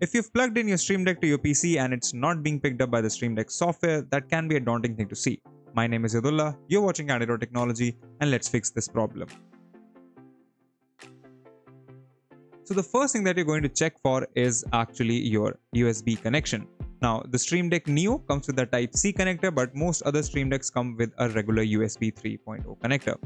If you've plugged in your Stream Deck to your PC and it's not being picked up by the Stream Deck software, that can be a daunting thing to see. My name is Yadullah, you're watching Candid Technology, and let's fix this problem. So the first thing that you're going to check for is actually your USB connection. Now, the Stream Deck Neo comes with a Type-C connector, but most other Stream Decks come with a regular USB 3.0 connector.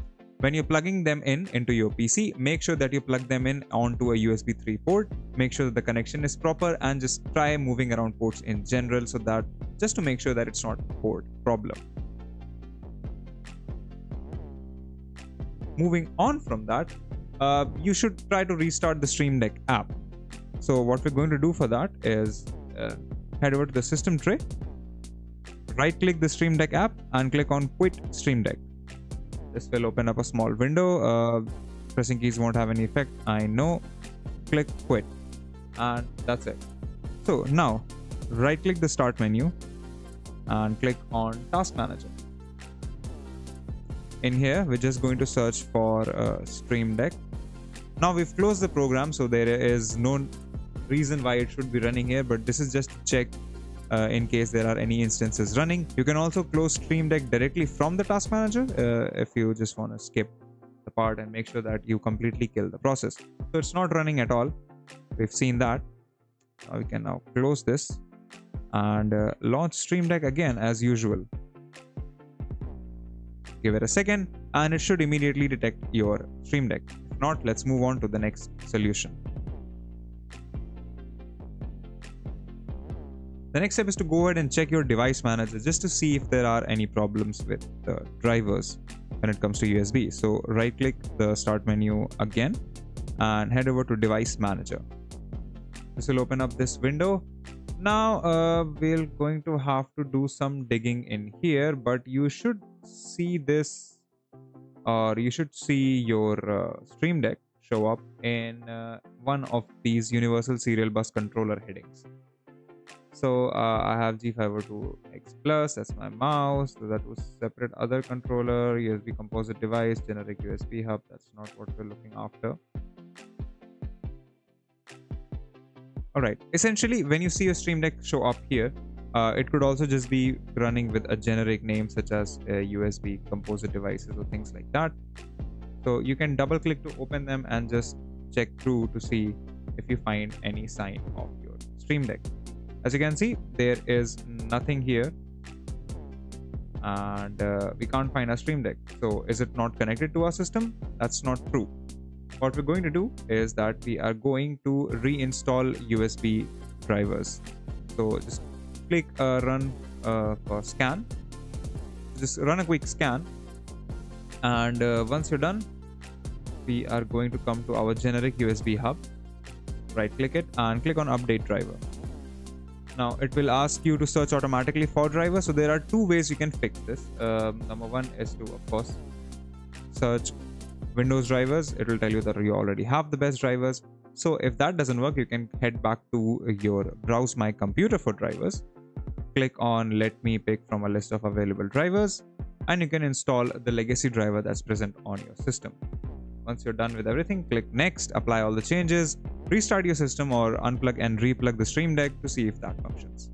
When you're plugging them in into your PC, make sure that you plug them in onto a USB 3 port. Make sure that the connection is proper and just try moving around ports in general so that just to make sure that it's not a port problem. Moving on from that, uh, you should try to restart the Stream Deck app. So what we're going to do for that is uh, head over to the system tray, right click the Stream Deck app and click on quit Stream Deck. This will open up a small window. Uh, pressing keys won't have any effect. I know. Click quit and that's it. So now right click the start menu and click on task manager in here we're just going to search for uh, stream deck now we've closed the program so there is no reason why it should be running here but this is just to check uh, in case there are any instances running. You can also close stream deck directly from the task manager uh, if you just want to skip the part and make sure that you completely kill the process. So it's not running at all. We've seen that. Now we can now close this and uh, launch stream deck again as usual. Give it a second and it should immediately detect your stream deck. If not let's move on to the next solution the next step is to go ahead and check your device manager just to see if there are any problems with the drivers when it comes to USB so right click the start menu again and head over to device manager. This will open up this window. Now uh, we're going to have to do some digging in here but you should see this or you should see your uh, stream deck show up in uh, one of these universal serial bus controller headings so uh, i have g502x plus that's my mouse so that was separate other controller usb composite device generic usb hub that's not what we're looking after all right essentially when you see your stream deck show up here uh, it could also just be running with a generic name such as USB composite devices or things like that. So you can double click to open them and just check through to see if you find any sign of your Stream Deck. As you can see, there is nothing here and uh, we can't find our Stream Deck. So is it not connected to our system? That's not true. What we're going to do is that we are going to reinstall USB drivers. So just click uh, run uh, for scan just run a quick scan and uh, once you're done we are going to come to our generic USB hub right click it and click on update driver now it will ask you to search automatically for driver. So there are two ways you can fix this. Um, number one is to of course search windows drivers. It will tell you that you already have the best drivers. So if that doesn't work you can head back to your browse my computer for drivers. Click on let me pick from a list of available drivers and you can install the legacy driver that's present on your system. Once you're done with everything, click next, apply all the changes, restart your system or unplug and replug the Stream Deck to see if that functions.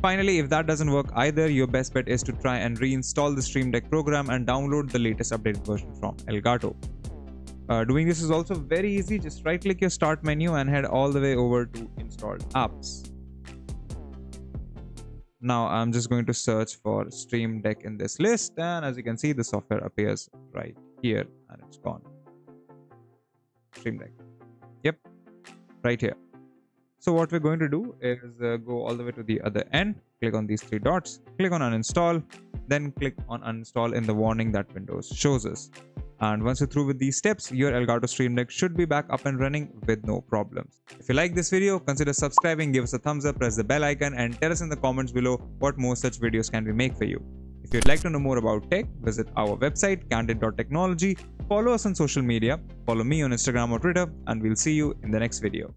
Finally, if that doesn't work either, your best bet is to try and reinstall the Stream Deck program and download the latest updated version from Elgato. Uh, doing this is also very easy. Just right click your start menu and head all the way over to installed apps. Now I'm just going to search for Stream Deck in this list and as you can see the software appears right here and it's gone. Stream Deck. Yep, right here. So what we're going to do is uh, go all the way to the other end, click on these three dots, click on uninstall, then click on uninstall in the warning that Windows shows us. And once you're through with these steps, your Elgato Stream Deck should be back up and running with no problems. If you like this video, consider subscribing, give us a thumbs up, press the bell icon and tell us in the comments below what more such videos can we make for you. If you'd like to know more about tech, visit our website candid.technology, follow us on social media, follow me on Instagram or Twitter, and we'll see you in the next video.